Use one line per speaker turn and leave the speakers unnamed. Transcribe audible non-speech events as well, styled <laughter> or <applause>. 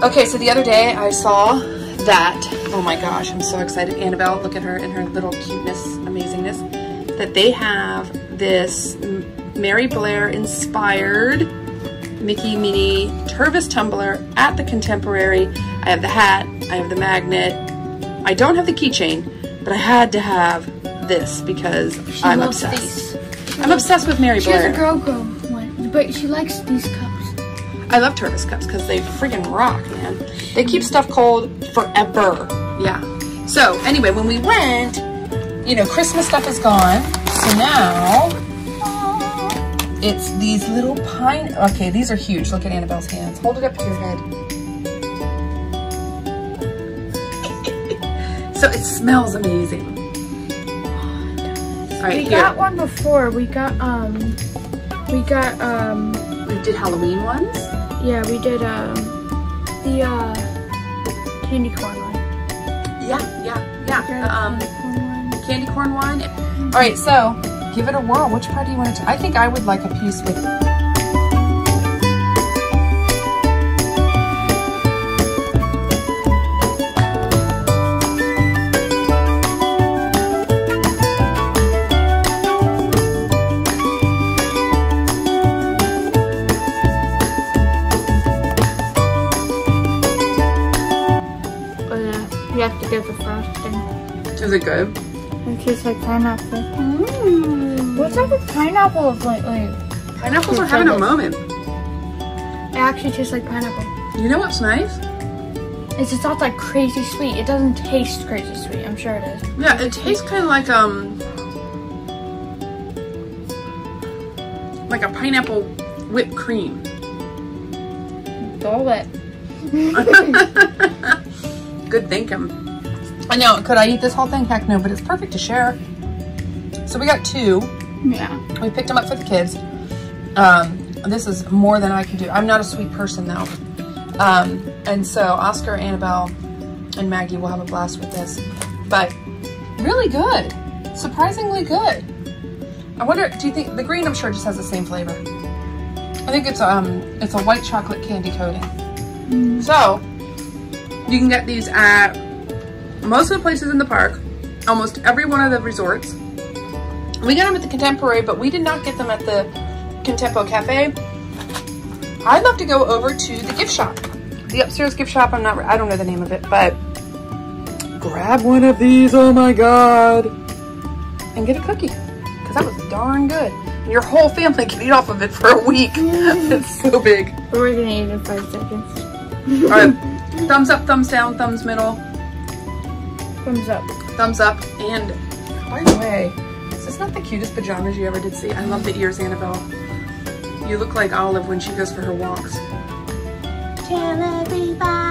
Okay, so the other day I saw that, oh my gosh, I'm so excited. Annabelle, look at her and her little cuteness, amazingness, that they have this Mary Blair inspired Mickey Minnie Tervis tumbler at the Contemporary. I have the hat, I have the magnet. I don't have the keychain, but I had to have this because
She
I'm obsessed. I'm obsessed with Mary
She has a girl girl one, but she likes these cups.
I love Tervis cups because they friggin' rock, man. They keep stuff cold forever. Yeah. So anyway, when we went, you know, Christmas stuff is gone. So now it's these little pine. Okay, these are huge. Look at Annabelle's hands. Hold it up to your head. so it smells amazing. All right,
we
here.
got one before. We got um, we got um,
We did Halloween ones.
Yeah, we did um, the uh, candy corn one.
Yeah, yeah, yeah. The, um,
candy corn one.
candy corn one. All right, so give it a whirl. Which part do you want to? I think I would like a piece with.
Yeah, you have to get the frosting.
Is it good?
It tastes like pineapple. What's up with pineapple lately?
Pineapples are having a moment.
It actually tastes like pineapple.
You know what's nice?
It's just not like crazy sweet. It doesn't taste crazy sweet. I'm sure it is.
Yeah, it tastes kind of like um, like a pineapple whipped cream.
All it. <laughs>
Good thinking. I know. Could I eat this whole thing? Heck no. But it's perfect to share. So we got two.
Yeah.
We picked them up for the kids. Um, this is more than I can do. I'm not a sweet person though. Um, and so Oscar, Annabelle, and Maggie will have a blast with this. But really good. Surprisingly good. I wonder, do you think, the green I'm sure just has the same flavor. I think it's um it's a white chocolate candy coating. So you can get these at most of the places in the park, almost every one of the resorts. We got them at the Contemporary, but we did not get them at the Contempo Cafe. I'd love to go over to the gift shop. The upstairs gift shop, I'm not, I don't know the name of it, but grab one of these, oh my God, and get a cookie, because that was darn good. And your whole family <laughs> can eat off of it for a week. <laughs> it's so big.
We're gonna eat in five seconds.
All right, <laughs> thumbs up, thumbs down, thumbs middle,
Thumbs up.
thumbs up, and by the way, is this not the cutest pajamas you ever did see? I love the ears, Annabelle. You look like Olive when she goes for her walks.
Tell everybody